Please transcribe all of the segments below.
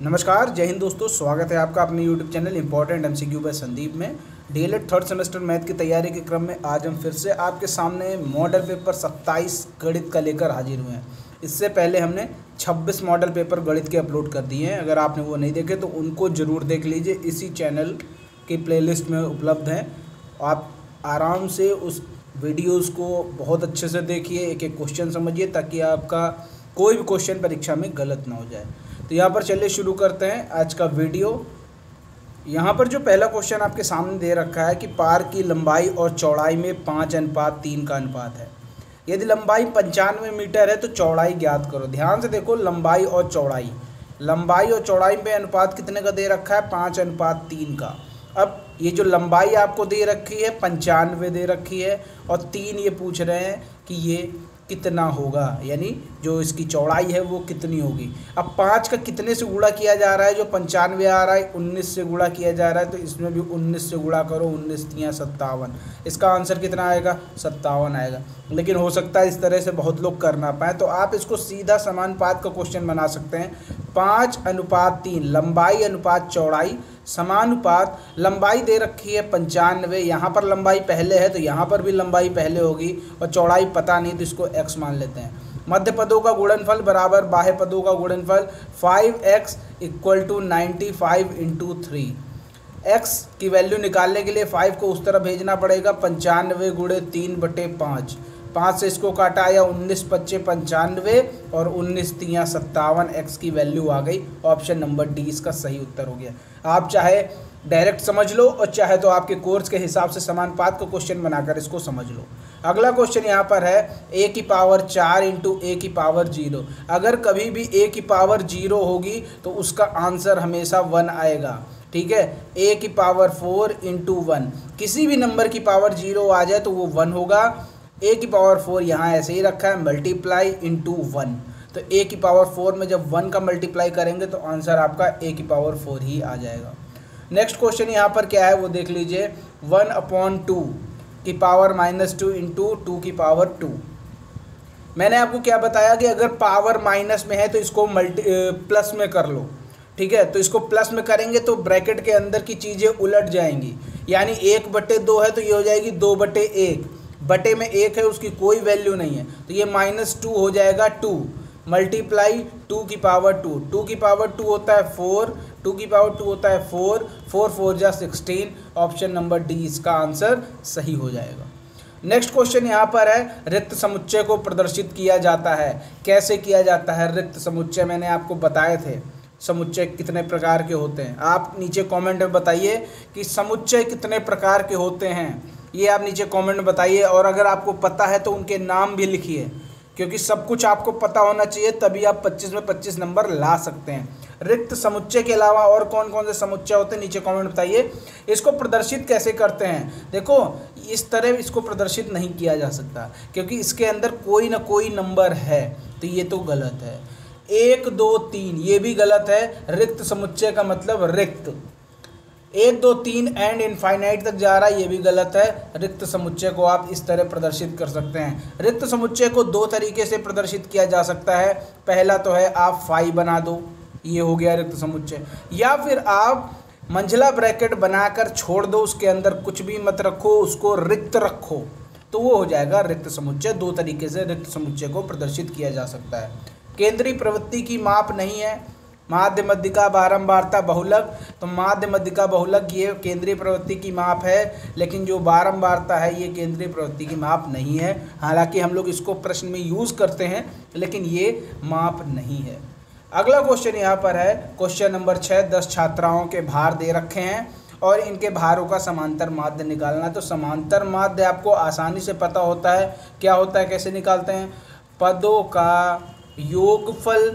नमस्कार, जय हिंद दोस्तों, स्वागत है आपका अपने YouTube channel important MCQ by Sandeep में। डीएलएड थर्ड सेमेस्टर मैथ की तैयारी के क्रम में आज हम फिर से आपके सामने मॉडल पेपर 27 गणित का लेकर हाजिर हुए हैं। इससे पहले हमने 26 मॉडल पेपर गणित के अपलोड कर दिए हैं। अगर आपने वो नहीं देखे तो उनको ज़रूर देख लीजिए। इसी चैनल की प्लेलिस्ट में उपलब्ध हैं। आप आराम से उस वीडियोज़ को बहुत अच्छे से देखिए एक एक क्वेश्चन समझिए, ताकि आपका कोई भी क्वेश्चन परीक्षा में गलत ना हो जाए। तो यहाँ पर चलिए शुरू करते हैं आज का वीडियो। यहाँ पर जो पहला क्वेश्चन आपके सामने दे रखा है कि पार की लंबाई और चौड़ाई में पाँच अनुपात, तीन का अनुपात है। यदि लंबाई पंचानवे मीटर है तो चौड़ाई ज्ञात करो। ध्यान से देखो, लंबाई और चौड़ाई। लंबाई और चौड़ाई में अनुपात कितने का दे रखा है? पाँच अनुपात तीन का। अब ये जो लंबाई आपको दे रखी है, पंचानवे दे रखी है और तीन ये पूछ रहे हैं कि ये कितना होगा? यानी जो इसकी चौड़ाई है वो कितनी होगी? अब पाँच का कितने से गुणा किया जा रहा है? जो पंचानवे आ रहा है, उन्नीस से गुणा किया जा रहा है तो इसमें भी उन्नीस से गुणा करो, उन्नीस तियाँ सत्तावन। इसका आंसर कितना आएगा? सत्तावन आएगा। लेकिन हो सकता है इस तरह से बहुत लोग कर ना पाए। तो आप इसको सीधा समानुपात का क्वेश्चन बना सकते हैं। पाँच अनुपात तीन, लंबाई अनुपात चौड़ाई, समानुपात, लंबाई दे रखी है पंचानवे। यहाँ पर लंबाई पहले है तो यहाँ पर भी लंबाई पहले होगी और चौड़ाई पता नहीं तो इसको एक्स मान लेते हैं। मध्य पदों का गुणनफल बराबर, बाह्य पदों का गुणनफल five X equal to ninety five into three X की वैल्यू निकालने के लिए फाइव को उस तरह भेजना पड़ेगा, पंचानवे गुड़े तीन बटे पाँच। पाँच से इसको काटा आया उन्नीस पच्चे पंचानवे और उन्नीस तियाँ सत्तावन एक्स की वैल्यू आ गई। ऑप्शन नंबर डी इसका सही उत्तर हो गया। आप चाहे डायरेक्ट समझ लो और चाहे तो आपके कोर्स के हिसाब से समान पात का क्वेश्चन बनाकर इसको समझ लो। अगला क्वेश्चन यहाँ पर है ए की पावर चार इंटू ए की पावर ज़ीरो अगर कभी भी ए की पावर ज़ीरो होगी तो उसका आंसर हमेशा वन आएगा। ठीक है? ए की पावर फोर इंटू वन किसी भी नंबर की पावर ज़ीरो आ जाए तो वो वन होगा। ए की पावर फोर यहाँ ऐसे ही रखा है मल्टीप्लाई इंटू वन तो ए की पावर फोर में जब वन का मल्टीप्लाई करेंगे तो आंसर आपका ए की पावर फोर ही आ जाएगा. नेक्स्ट क्वेश्चन यहाँ पर क्या है वो देख लीजिए. वन अपॉन टू की power minus two into two की पावर टू मैंने आपको क्या बताया कि अगर पावर माइनस में है तो इसको मल्टी प्लस में कर लो. ठीक है? तो इसको प्लस में करेंगे तो ब्रैकेट के अंदर की चीज़ें उलट जाएँगी. यानी एक बटे दो है तो ये हो जाएगी दो बटे एक. बटे में एक है, उसकी कोई वैल्यू नहीं है। तो ये माइनस टू हो जाएगा टू मल्टीप्लाई टू की पावर टू टू की पावर टू होता है फोर टू की पावर टू होता है फोर फोर फोर जा सिक्सटीन ऑप्शन नंबर डी इसका आंसर सही हो जाएगा। नेक्स्ट क्वेश्चन यहाँ पर है, रिक्त समुच्चय को प्रदर्शित किया जाता है। कैसे किया जाता है रिक्त समुच्चय? मैंने आपको बताए थे। समुच्चय कितने प्रकार के होते हैं। आप नीचे कमेंट में बताइए कि समुच्चय कितने प्रकार के होते हैं। ये आप नीचे कमेंट में बताइए और अगर आपको पता है तो उनके नाम भी लिखिए, क्योंकि सब कुछ आपको पता होना चाहिए, तभी आप 25 में 25 नंबर ला सकते हैं। रिक्त समुच्चय के अलावा और कौन कौन से समुच्चय होते हैं, नीचे कमेंट बताइए। इसको प्रदर्शित कैसे करते हैं? देखो, इस तरह इसको प्रदर्शित नहीं किया जा सकता, क्योंकि इसके अंदर कोई ना कोई नंबर है तो ये तो गलत है। एक, दो, तीन, ये भी गलत है। रिक्त समुच्चय का मतलब रिक्त। एक, दो, तीन एंड इनफाइनाइट तक जा रहा है, ये भी गलत है। रिक्त समुच्चय को आप इस तरह प्रदर्शित कर सकते हैं। रिक्त समुच्चय को दो तरीके से प्रदर्शित किया जा सकता है। पहला तो है, आप फाइव बना दो। ये हो गया रिक्त समुच्चय। या फिर आप मंझला ब्रैकेट बनाकर छोड़ दो, उसके अंदर कुछ भी मत रखो, उसको रिक्त रखो। तो वो हो जाएगा रिक्त समुच्चय। दो तरीके से रिक्त समुच्चय को प्रदर्शित किया जा सकता है। केंद्रीय प्रवृत्ति की माप नहीं है। माध्य मध्यिका बारंबारता बहुलक तो माध्य मध्यिका बहुलक ये केंद्रीय प्रवृत्ति की माप है, लेकिन जो बारंबारता है, ये केंद्रीय प्रवृत्ति की माप नहीं है। हालाँकि हम लोग इसको प्रश्न में यूज़ करते हैं, लेकिन ये माप नहीं है। अगला क्वेश्चन यहाँ पर है। क्वेश्चन नंबर छः दस छात्राओं के भार दे रखे हैं, और इनके भारों का समांतर माध्य निकालना। तो समांतर माध्य आपको आसानी से पता होता है। क्या होता है? कैसे निकालते हैं? पदों का योगफल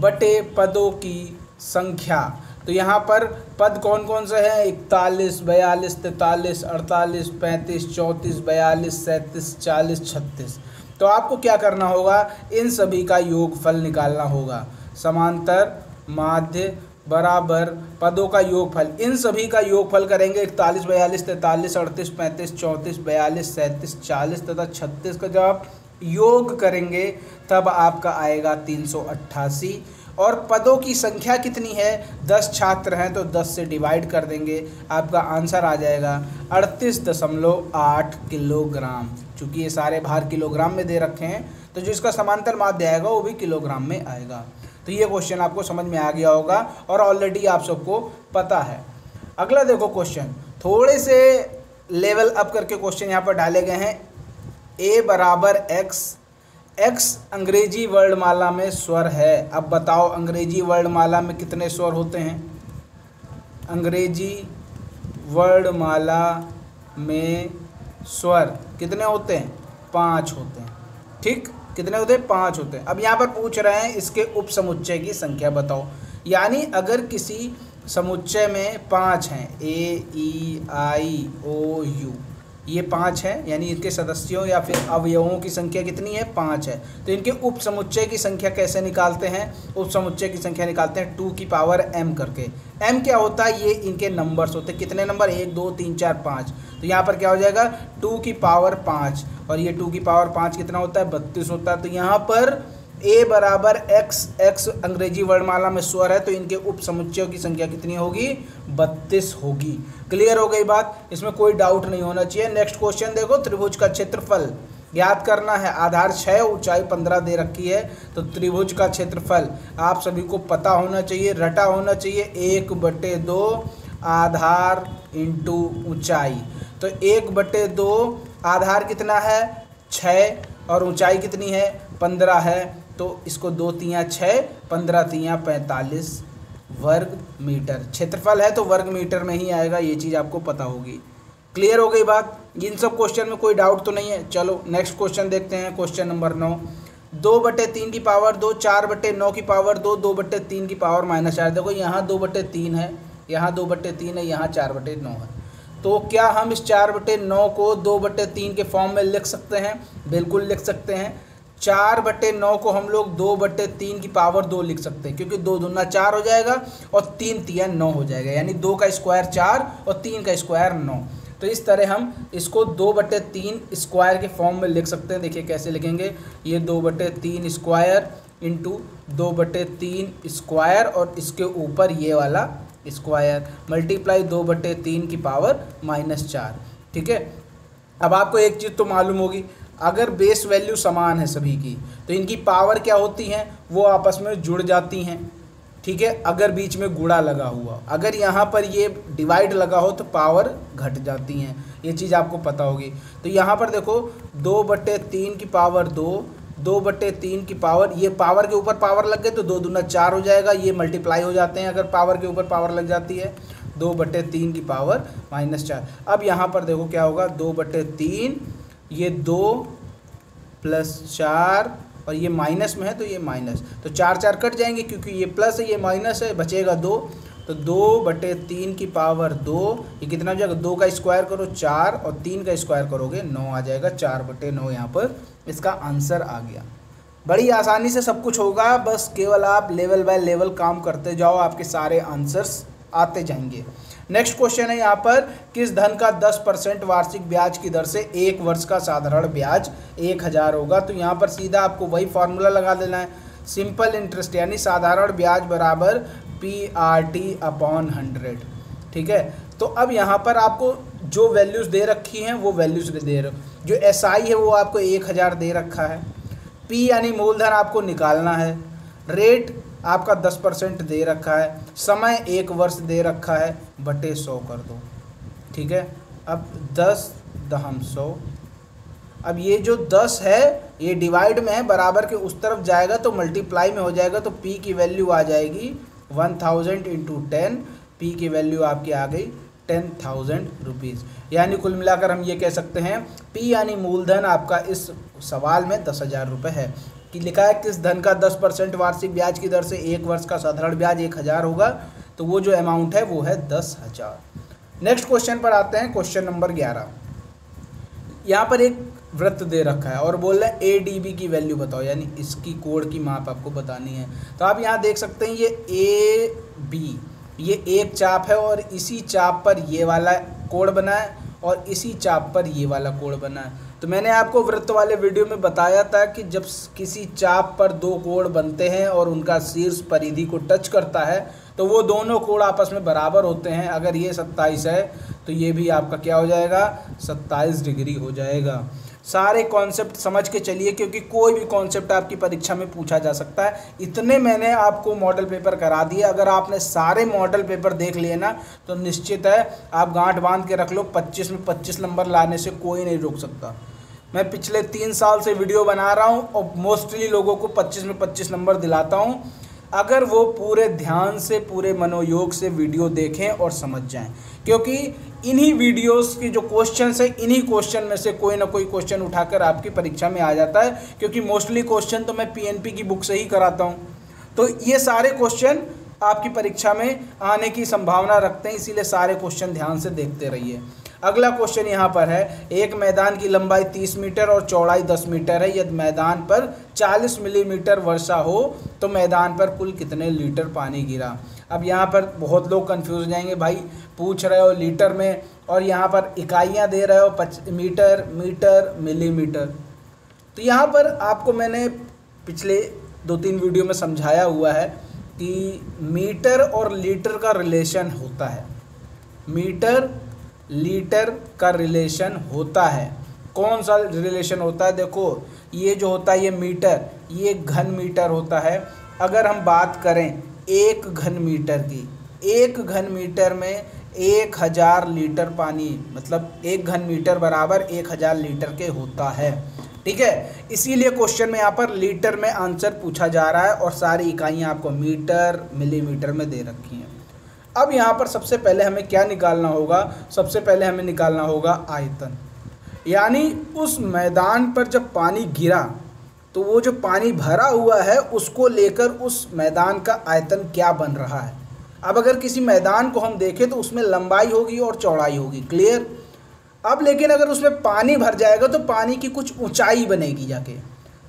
बटे पदों की संख्या। तो यहाँ पर पद कौन कौन से हैं? इकतालीस, बयालीस, तैतालीस, अड़तालीस, पैंतीस, चौंतीस, बयालीस, सैंतीस, चालीस, छत्तीस। तो आपको क्या करना होगा? इन सभी का योगफल निकालना होगा। समांतर, माध्य, बराबर, पदों का योगफल। इन सभी का योगफल करेंगे इकतालीस, बयालीस, तैंतालीस, अड़तीस, पैंतीस, चौंतीस, बयालीस, सैंतीस, चालीस तथा छत्तीस का आप योग करेंगे, तब आपका आएगा तीन सौ अट्ठासी। और पदों की संख्या कितनी है? दस छात्र हैं तो दस से डिवाइड कर देंगे। आपका आंसर आ जाएगा अड़तीस दशमलव आठ किलोग्राम। चूँकि ये सारे भार किलोग्राम में दे रखे हैं तो जो इसका समांतर माध्य आएगा, वो भी किलोग्राम में आएगा। तो ये क्वेश्चन आपको समझ में आ गया होगा, और ऑलरेडी आप सबको पता है। अगला देखो क्वेश्चन थोड़े से लेवल अप करके क्वेश्चन यहाँ पर डाले गए हैं। ए बराबर एक्स एक्स अंग्रेज़ी वर्णमाला में स्वर है। अब बताओ, अंग्रेज़ी वर्णमाला में कितने स्वर होते हैं? अंग्रेज़ी वर्णमाला में स्वर कितने होते हैं? पाँच होते हैं। ठीक? कितने होते हैं? पाँच होते हैं। अब यहाँ पर पूछ रहे हैं, इसके उप समुच्चय की संख्या बताओ। यानी अगर किसी समुच्चय में पाँच हैं ए ई आई ओ यू ये पाँच है, यानी इनके सदस्यों या फिर अवयवों की संख्या कितनी है? पाँच है। तो इनके उप समुच्चय की संख्या कैसे निकालते हैं? उप समुच्चय की संख्या निकालते हैं टू की पावर एम करके। एम क्या होता है? ये इनके नंबर्स होते हैं। कितने नंबर एक, दो, तीन, चार, पाँच। तो यहाँ पर क्या हो जाएगा? टू की पावर पाँच। और ये टू की पावर पाँच कितना होता है? बत्तीस होता है। तो यहाँ पर ए बराबर एक्स एक्स अंग्रेज़ी वर्णमाला में स्वर है तो इनके उप समुच्चयों की संख्या कितनी होगी? बत्तीस होगी। क्लियर हो गई बात? इसमें कोई डाउट नहीं होना चाहिए। नेक्स्ट क्वेश्चन देखो, त्रिभुज का क्षेत्रफल। याद करना है, आधार छः ऊंचाई पंद्रह दे रखी है तो त्रिभुज का क्षेत्रफल। आप सभी को पता होना चाहिए, रटा होना चाहिए, एक बटे दो आधार इंटू ऊंचाई। तो एक बटे दो आधार कितना है? छः और ऊंचाई कितनी है? पंद्रह है। तो इसको दो तियाँ छः पंद्रह तियाँ पैंतालीस वर्ग मीटर। क्षेत्रफल है तो वर्ग मीटर में ही आएगा, ये चीज़ आपको पता होगी। क्लियर हो गई बात? इन सब क्वेश्चन में कोई डाउट तो नहीं है। चलो नेक्स्ट क्वेश्चन देखते हैं क्वेश्चन नंबर नौ। दो बटे तीन की पावर दो, चार बटे नौ की पावर दो दो बटे तीन की पावर माइनस चार। देखो, यहाँ दो बटे तीन है, यहाँ दो बटे तीन है, यहाँ चार बटे नौ है। तो क्या हम इस चार बटे नौ को दो बटे तीन के फॉर्म में लिख सकते हैं? बिल्कुल लिख सकते हैं। चार बटे नौ को हम लोग दो बटे तीन की पावर दो लिख सकते हैं, क्योंकि दो दूना चार हो जाएगा और तीन तिया नौ हो जाएगा, यानी दो का स्क्वायर चार और तीन का स्क्वायर नौ। तो इस तरह हम इसको दो बटे तीन स्क्वायर के फॉर्म में लिख सकते हैं। देखिए कैसे लिखेंगे, ये दो बटे तीन स्क्वायर इंटू दो बटे तीन स्क्वायर और इसके ऊपर ये वाला स्क्वायर मल्टीप्लाई दो बटे तीन की पावर माइनस चार, ठीक है? अब आपको एक चीज़ तो मालूम होगी अगर बेस वैल्यू समान है सभी की तो इनकी पावर क्या होती हैं? वो आपस में जुड़ जाती हैं। ठीक है? अगर बीच में गुड़ा लगा हुआ, अगर यहाँ पर ये डिवाइड लगा हो तो पावर घट जाती हैं। ये चीज़ आपको पता होगी। तो यहाँ पर देखो, दो बट्टे तीन की पावर दो दो बट्टे तीन की पावर ये पावर के ऊपर पावर लग गए तो दो दूना चार हो जाएगा। ये मल्टीप्लाई हो जाते हैं अगर पावर के ऊपर पावर लग जाती है। दो बट्टे तीन की पावर माइनस चार। अब यहाँ पर देखो क्या होगा? दो बट्टे तीन ये दो प्लस चार और ये माइनस में है तो ये माइनस। तो चार चार कट जाएँगे क्योंकि ये प्लस है, ये माइनस है, बचेगा दो। तो दो बटे तीन की पावर दो, ये कितना हो जाएगा? दो का स्क्वायर करो चार और तीन का स्क्वायर करोगे, नौ आ जाएगा, चार बटे नौ यहाँ पर। इसका आंसर आ गया। बड़ी आसानी से सब कुछ होगा, बस केवल आप लेवल बाय लेवल काम करते जाओ, आपके सारे आंसर्स आते जाएँगे। नेक्स्ट क्वेश्चन है यहाँ पर, किस धन का 10 परसेंट वार्षिक ब्याज की दर से एक वर्ष का साधारण ब्याज एक हज़ार होगा? तो यहाँ पर सीधा आपको वही फॉर्मूला लगा देना है। सिंपल इंटरेस्ट यानी साधारण ब्याज बराबर P R T upon hundred ठीक है? तो अब यहाँ पर आपको जो वैल्यूज़ दे रखी हैं, वो वैल्यूज़ दे रख, जो एस आई है, वो आपको एक हज़ार दे रखा है। पी यानी मूलधन आपको निकालना है। रेट आपका दस परसेंट दे रखा है, समय एक वर्ष दे रखा है, बटे सौ कर दो। ठीक है? अब दस दहम सौ। अब ये जो दस है, ये डिवाइड में है, बराबर के उस तरफ़ जाएगा तो मल्टीप्लाई में हो जाएगा तो पी की वैल्यू आ जाएगी one thousand into ten P की वैल्यू आपकी आ गई टेन थाउज़ेंड रुपीज़ यानी कुल मिलाकर हम ये कह सकते हैं पी यानी मूलधन आपका इस सवाल में दस हज़ार रुपये है। कि लिखा है, किस धन का दस परसेंट वार्षिक ब्याज की दर से एक वर्ष का साधारण ब्याज एक हज़ार होगा तो वो जो अमाउंट है, वो है दस हज़ार। नेक्स्ट क्वेश्चन पर आते हैं क्वेश्चन नंबर ग्यारह। यहाँ पर एक वृत्त दे रखा है और बोल रहे हैं ए डी बी की वैल्यू बताओ, यानी इसकी कोड की माप आपको बतानी है। तो आप यहाँ देख सकते हैं, ये ए बी ये एक चाप है और इसी चाप पर ये वाला कोड बना है और इसी चाप पर ये वाला कोड बना है। तो मैंने आपको वृत्त वाले वीडियो में बताया था कि जब किसी चाप पर दो कोण बनते हैं और उनका शीर्ष परिधि को टच करता है तो वो दोनों कोण आपस में बराबर होते हैं। अगर ये सत्ताईस है तो ये भी आपका क्या हो जाएगा? सत्ताईस डिग्री हो जाएगा। सारे कॉन्सेप्ट समझ के चलिए, क्योंकि कोई भी कॉन्सेप्ट आपकी परीक्षा में पूछा जा सकता है। इतने मैंने आपको मॉडल पेपर करा दिए। अगर आपने सारे मॉडल पेपर देख लिए ना तो निश्चित है, आप गांठ बाँध के रख लो 25 में 25 नंबर लाने से कोई नहीं रोक सकता। मैं पिछले तीन साल से वीडियो बना रहा हूँ और मोस्टली लोगों को 25 में 25 नंबर दिलाता हूँ। अगर वो पूरे ध्यान से, पूरे मनोयोग से वीडियो देखें और समझ जाएँ। क्योंकि इन्हीं वीडियोस के जो क्वेश्चन है, इन्हीं क्वेश्चन में से कोई ना कोई क्वेश्चन उठाकर आपकी परीक्षा में आ जाता है। क्योंकि मोस्टली क्वेश्चन तो मैं पीएनपी की बुक से ही कराता हूँ। तो ये सारे क्वेश्चन आपकी परीक्षा में आने की संभावना रखते हैं, इसीलिए सारे क्वेश्चन ध्यान से देखते रहिए। अगला क्वेश्चन यहाँ पर है, एक मैदान की लंबाई 30 मीटर और चौड़ाई 10 मीटर है। यदि मैदान पर 40 मिलीमीटर वर्षा हो तो मैदान पर कुल कितने लीटर पानी गिरा? अब यहाँ पर बहुत लोग कन्फ्यूज़ जाएँगे, भाई पूछ रहे हो लीटर में, और यहाँ पर इकाइयाँ दे रहे हो पच, मीटर मीटर, मिलीमीटर। तो यहाँ पर आपको मैंने पिछले दो तीन वीडियो में समझाया हुआ है कि मीटर और लीटर का रिलेशन होता है। मीटर लीटर का रिलेशन होता है। कौन सा रिलेशन होता है? देखो, ये जो होता है, ये मीटर, ये घन मीटर होता है। अगर हम बात करें एक घन मीटर की, एक घन मीटर में एक हज़ार लीटर पानी मतलब एक घन मीटर बराबर एक हज़ार लीटर के होता है। ठीक है? इसीलिए क्वेश्चन में यहाँ पर लीटर में आंसर पूछा जा रहा है और सारी इकाइयाँ आपको मीटर मिलीमीटर में दे रखी हैं। अब यहाँ पर सबसे पहले हमें क्या निकालना होगा? सबसे पहले हमें निकालना होगा आयतन। यानी उस मैदान पर जब पानी गिरा तो वो जो पानी भरा हुआ है, उसको लेकर उस मैदान का आयतन क्या बन रहा है? अब अगर किसी मैदान को हम देखें तो उसमें लंबाई होगी और चौड़ाई होगी। क्लियर अब लेकिन अगर उसमें पानी भर जाएगा तो पानी की कुछ ऊंचाई बनेगी जाके।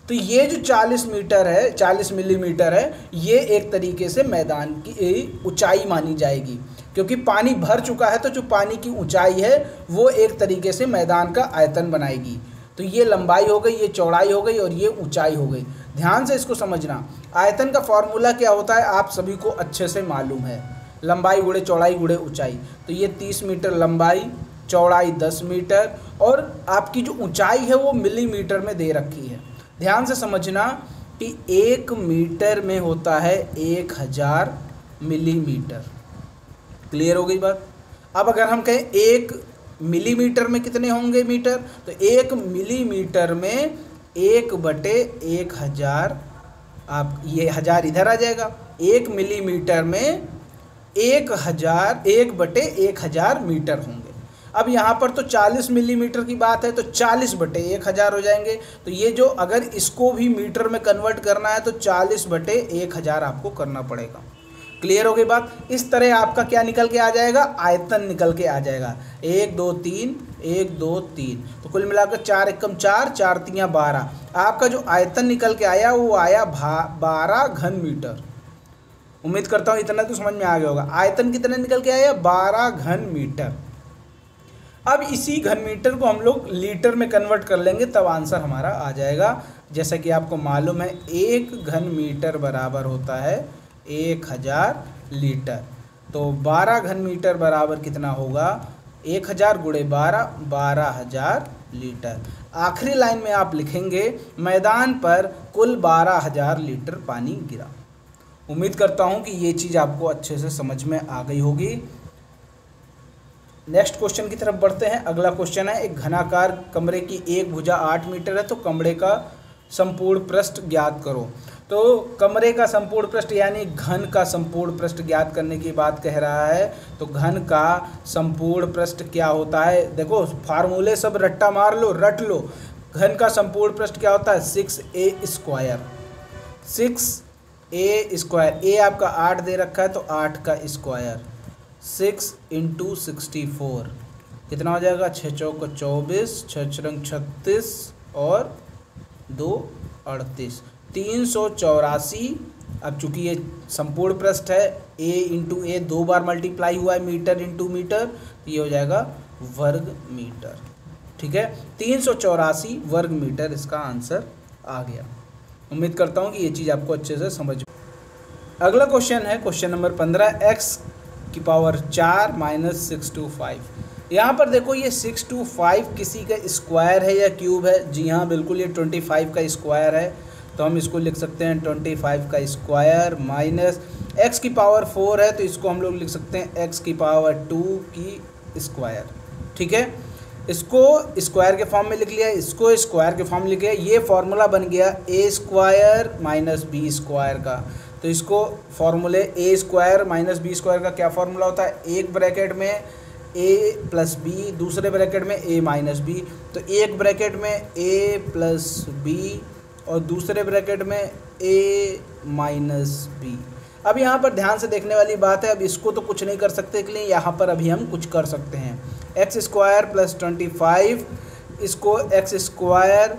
तो ये जो 40 मीटर है 40 मिलीमीटर है, ये एक तरीके से मैदान की ऊंचाई मानी जाएगी। क्योंकि पानी भर चुका है तो जो पानी की ऊंचाई है, वो एक तरीके से मैदान का आयतन बनाएगी। तो ये लंबाई हो गई, ये चौड़ाई हो गई और ये ऊंचाई हो गई। ध्यान से इसको समझना। आयतन का फॉर्मूला क्या होता है, आप सभी को अच्छे से मालूम है। लंबाई गुड़े चौड़ाई गुड़े ऊंचाई। तो ये तीस मीटर लंबाई, चौड़ाई दस मीटर और आपकी जो ऊंचाई है, वो मिलीमीटर में दे रखी है। ध्यान से समझना कि एक मीटर में होता है एक हज़ार मिलीमीटर। क्लियर हो गई बात? अब अगर हम कहें एक मिलीमीटर में कितने होंगे मीटर तो एक मिलीमीटर में एक बटे एक हज़ार आप, ये हज़ार इधर आ जाएगा। एक मिलीमीटर में एक हज़ार, एक बटे एक हज़ार मीटर होंगे। अब यहाँ पर तो 40 मिलीमीटर की बात है तो 40 बटे एक हज़ार हो जाएँगे। तो ये जो अगर इसको भी मीटर में कन्वर्ट करना है तो 40 बटे एक हज़ार आपको करना पड़ेगा। क्लियर हो गई बात? इस तरह आपका क्या निकल के आ जाएगा? आयतन निकल के आ जाएगा। एक, दो, तीन, एक, दो, तीन। तो कुल मिलाकर चार एकम चार चार तियाँ बारह। आपका जो आयतन निकल के आया, वो आया बारह घन मीटर। उम्मीद करता हूँ इतना तो समझ में आ गया होगा। आयतन कितना निकल के आया? बारह घन मीटर। अब इसी घन मीटर को हम लोग लीटर में कन्वर्ट कर लेंगे, तब आंसर हमारा आ जाएगा। जैसा कि आपको मालूम है, एक घन मीटर बराबर होता है एक हज़ार लीटर। तो बारह घन मीटर बराबर कितना होगा? एक हज़ार गुड़े बारह बारह हज़ार लीटर। आखिरी लाइन में आप लिखेंगे, मैदान पर कुल बारह हज़ार लीटर पानी गिरा। उम्मीद करता हूँ कि ये चीज़ आपको अच्छे से समझ में आ गई होगी। नेक्स्ट क्वेश्चन की तरफ़ बढ़ते हैं। अगला क्वेश्चन है, एक घनाकार कमरे की एक भुजा आठ मीटर है तो कमरे का संपूर्ण पृष्ठ ज्ञात करो। तो कमरे का संपूर्ण पृष्ठ यानी घन का संपूर्ण पृष्ठ ज्ञात करने की बात कह रहा है तो घन का संपूर्ण पृष्ठ क्या होता है? देखो, फार्मूले सब रट्टा मार लो, रट लो। घन का संपूर्ण पृष्ठ क्या होता है? Six A square. Six A square. A आपका आठ दे रखा है तो आठ का square. Six into sixty four. कितना हो जाएगा? छः चौक चौबीस छः चरंग छत्तीस और दो अड़तीस। तीन सौ चौरासी। अब चूँकि ये संपूर्ण पृष्ठ है ए इंटू ए दो बार मल्टीप्लाई हुआ है मीटर इंटू मीटर ये हो जाएगा वर्ग मीटर। ठीक है? तीन सौ चौरासी वर्ग मीटर इसका आंसर आ गया। उम्मीद करता हूँ कि ये चीज़ आपको अच्छे से समझ अगला क्वेश्चन है क्वेश्चन नंबर पंद्रह एक्स की पावर चार माइनस सिक्स टू फाइव यहाँ पर देखो ये सिक्स टू फाइव किसी का स्क्वायर है या क्यूब है? जी हाँ बिल्कुल ये ट्वेंटी फाइव का स्क्वायर है। तो हम इसको लिख सकते हैं ट्वेंटी फाइव का स्क्वायर माइनस एक्स की पावर फोर है तो इसको हम लोग लिख सकते हैं एक्स की पावर टू की स्क्वायर ठीक है? इसको स्क्वायर के फॉर्म में लिख लिया, इसको स्क्वायर के फॉर्म में लिख लिया। ये फॉर्मूला बन गया A square minus B square का। तो इसको फॉर्मूले A square minus B square का क्या फॉर्मूला होता है? एक ब्रैकेट में ए प्लस बी दूसरे ब्रैकेट में ए माइनस बी तो एक ब्रैकेट में ए प्लस बी और दूसरे ब्रैकेट में ए माइनस बी अब यहाँ पर ध्यान से देखने वाली बात है, अब इसको तो कुछ नहीं कर सकते इसलिए यहाँ पर अभी हम कुछ कर सकते हैं। X square plus twenty five इसको एक्स स्क्वायर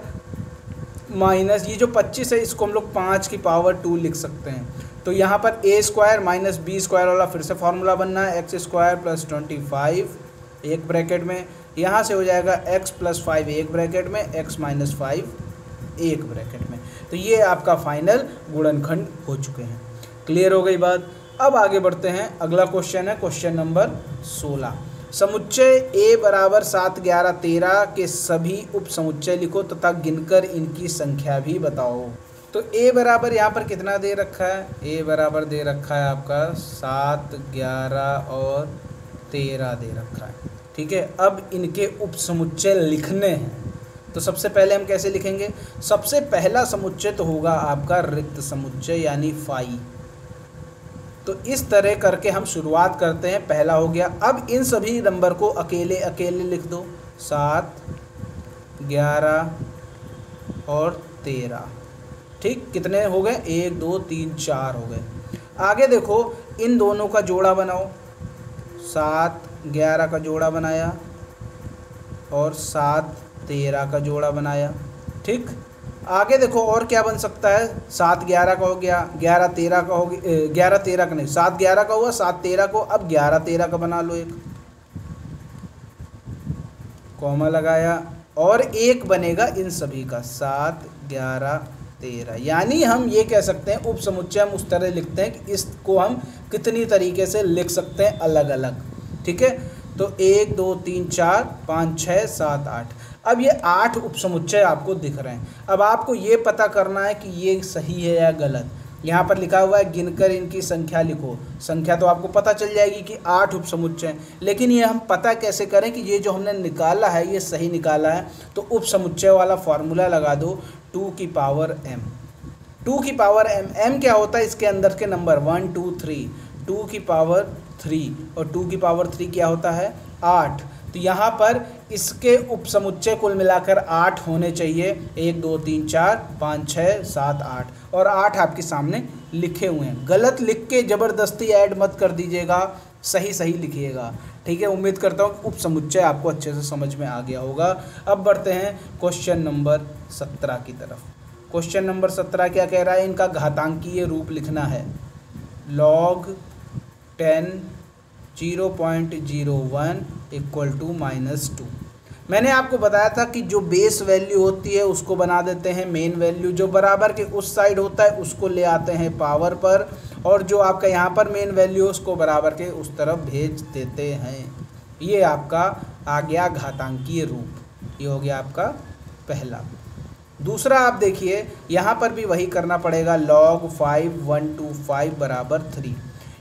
माइनस, ये जो पच्चीस है, इसको हम लोग पाँच की पावर टू लिख सकते हैं। तो यहाँ पर A square minus B square वाला फिर से फार्मूला बनना है। X square plus twenty five एक ब्रैकेट में। यहाँ से हो जाएगा एक्स प्लस फाइव एक ब्रैकेट में। एक्स माइनस फाइव एक ब्रैकेट में। तो ये आपका फाइनल गुणनखंड हो चुके हैं। क्लियर हो गई बात? अब आगे बढ़ते हैं। अगला क्वेश्चन है क्वेश्चन नंबर सोलह। समुच्चय ए बराबर सात ग्यारह तेरह के सभी उप समुच्चय लिखो तथा गिनकर इनकी संख्या भी बताओ। तो ए बराबर यहाँ पर कितना दे रखा है? ए बराबर दे रखा है आपका सात, ग्यारह और तेरह दे रखा है। ठीक है, अब इनके उप समुच्चय लिखने हैं। तो सबसे पहले हम कैसे लिखेंगे? सबसे पहला समुच्चय तो होगा आपका रिक्त समुच्चय, यानी फाई। तो इस तरह करके हम शुरुआत करते हैं। पहला हो गया। अब इन सभी नंबर को अकेले अकेले लिख दो। सात, ग्यारह और तेरह। ठीक, कितने हो गए? एक, दो, तीन, चार हो गए। आगे देखो, इन दोनों का जोड़ा बनाओ। सात, ग्यारह का जोड़ा बनाया और सात, तेरह का जोड़ा बनाया। ठीक? आगे देखो और क्या बन सकता है? सात ग्यारह का हो गया, ग्यारह तेरह का हो गया ग्यारह तेरह का नहीं, सात ग्यारह का हुआ, सात तेरह को अब ग्यारह तेरह का बना लो एक। कॉमा लगाया, और एक बनेगा इन सभी का, सात ग्यारह तेरह। यानी हम ये कह सकते हैं, उप समुच्चय हम उस तरह लिखते हैं कि इसको हम कितनी तरीके से लिख सकते हैं अलग अलग ठीक है? तो एक, दो, तीन, चार, पाँच, छः, सात, आठ। अब ये आठ उपसमुच्चय आपको दिख रहे हैं। अब आपको ये पता करना है कि ये सही है या गलत। यहाँ पर लिखा हुआ है, गिनकर इनकी संख्या लिखो। संख्या तो आपको पता चल जाएगी कि आठ उपसमुच्चय लेकिन ये हम पता कैसे करें कि ये जो हमने निकाला है, ये सही निकाला है? तो उपसमुच्चय वाला फॉर्मूला लगा दो, टू की पावर एम टू की पावर एम एम क्या होता है? इसके अंदर के number one two three two की पावर थ्री और टू की पावर थ्री क्या होता है? आठ। तो यहाँ पर इसके उपसमुच्चय कुल मिलाकर आठ होने चाहिए। एक, दो, तीन, चार, पाँच, छः, सात, आठ। और आठ आपके सामने लिखे हुए हैं। गलत लिख के ज़बरदस्ती ऐड मत कर दीजिएगा। सही सही लिखिएगा। ठीक है, उम्मीद करता हूँ उप समुच्चय आपको अच्छे से समझ में आ गया होगा। अब बढ़ते हैं क्वेश्चन नंबर सत्रह की तरफ़। क्वेश्चन नंबर सत्रह क्या कह रहा है? इनका घातांकीय रूप लिखना है। Log ten, zero point zero one equal to minus two. मैंने आपको बताया था कि जो बेस वैल्यू होती है, उसको बना देते हैं मेन वैल्यू। जो बराबर के उस साइड होता है, उसको ले आते हैं पावर पर, और जो आपका यहाँ पर मेन वैल्यू उसको बराबर के उस तरफ़ भेज देते हैं। ये आपका आ गया घातांकीय रूप। ये हो गया आपका पहला। दूसरा आप देखिए, यहाँ पर भी वही करना पड़ेगा। Log five one two five बराबर थ्री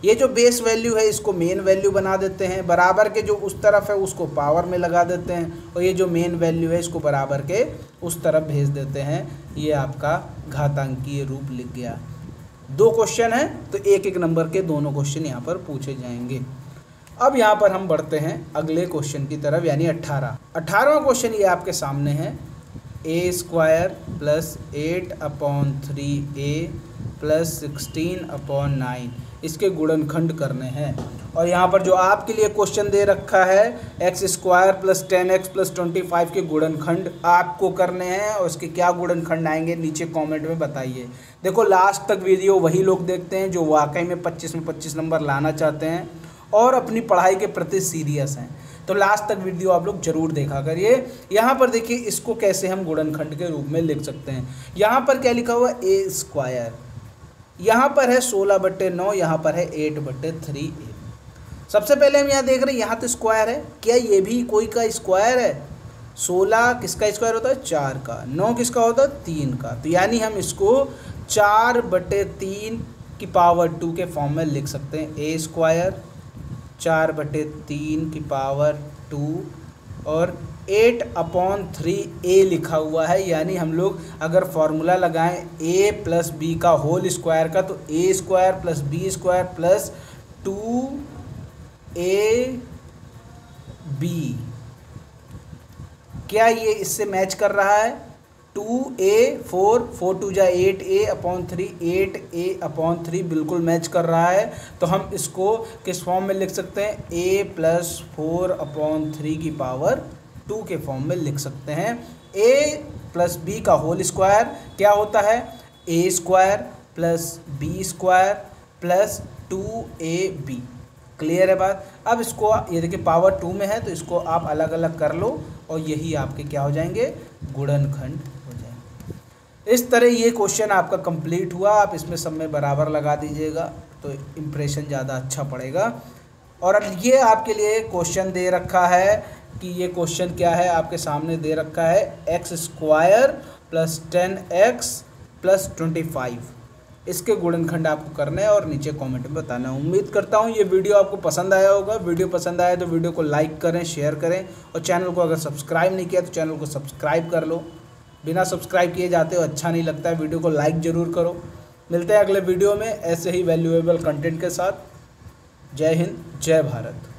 ये जो बेस वैल्यू है, इसको मेन वैल्यू बना देते हैं। बराबर के जो उस तरफ़ है, उसको पावर में लगा देते हैं। और ये जो मेन वैल्यू है, इसको बराबर के उस तरफ़ भेज देते हैं। ये आपका घातांकीय रूप लिख गया। दो क्वेश्चन है तो एक एक नंबर के दोनों क्वेश्चन यहाँ पर पूछे जाएँगे। अब यहाँ पर हम बढ़ते हैं अगले क्वेश्चन की तरफ़, यानी अट्ठारह अट्ठारहवा क्वेश्चन ये आपके सामने है। A square plus eight upon three A plus sixteen upon nine इसके गुणनखंड करने हैं। और यहाँ पर जो आपके लिए क्वेश्चन दे रखा है X square plus ten X plus twenty five के गुणनखंड आपको करने हैं और उसके क्या गुणनखंड आएँगे, नीचे कमेंट में बताइए। देखो लास्ट तक वीडियो वही लोग देखते हैं जो वाकई में पच्चीस में पच्चीस नंबर लाना चाहते हैं और अपनी पढ़ाई के प्रति सीरियस हैं। तो लास्ट तक वीडियो आप लोग ज़रूर देखा करिए। यहाँ पर देखिए, इसको कैसे हम गुणनखंड के रूप में लिख सकते हैं। यहाँ पर क्या लिखा हुआ? ए स्क्वायर यहाँ पर है सोलह बट्टे नौ, यहाँ पर है एट बट्टे थ्री ए। सबसे पहले हम यहाँ देख रहे हैं, यहाँ तो स्क्वायर है। क्या ये भी कोई का स्क्वायर है? सोलह किसका स्क्वायर होता है? चार का। नौ किसका होता है? तीन का। तो यानी हम इसको चार बटे तीन की पावर टू के फॉर्म में लिख सकते हैं। ए स्क्वायर, चार बटे तीन की पावर टू और एट अपॉन थ्री ए लिखा हुआ है, यानी हम लोग अगर फॉर्मूला लगाएँ ए प्लस बी का होल स्क्वायर का तो A square plus B square plus two A B. क्या ये इससे मैच कर रहा है? Two A four four two जा eight A upon three, eight A upon three बिल्कुल मैच कर रहा है। तो हम इसको किस फॉर्म में लिख सकते हैं? A plus four upon three की पावर टू के फॉर्म में लिख सकते हैं। ए प्लस बी का होल स्क्वायर क्या होता है? A square plus B square plus two A B clear है बात? अब इसको ये देखिए पावर टू में है तो इसको आप अलग अलग कर लो और यही आपके क्या हो जाएँगे? गुणनखंड हो जाएँगे। इस तरह ये क्वेश्चन आपका कंप्लीट हुआ, आप इसमें सब में बराबर लगा दीजिएगा तो इम्प्रेशन ज़्यादा अच्छा पड़ेगा। और अब ये आपके लिए क्वेश्चन दे रखा है कि ये क्वेश्चन क्या है आपके सामने दे रखा है X square plus ten X plus twenty five इसके गुणनखंड आपको करना है और नीचे कमेंट में बताना है। उम्मीद करता हूँ ये वीडियो आपको पसंद आया होगा। वीडियो पसंद आया तो वीडियो को लाइक करें शेयर करें और चैनल को अगर सब्सक्राइब नहीं किया तो चैनल को सब्सक्राइब कर लो। बिना सब्सक्राइब किए जाते हो अच्छा नहीं लगता है। वीडियो को लाइक ज़रूर करो। मिलते हैं अगले वीडियो में ऐसे ही वैल्यूएबल कंटेंट के साथ। जय हिंद, जय भारत।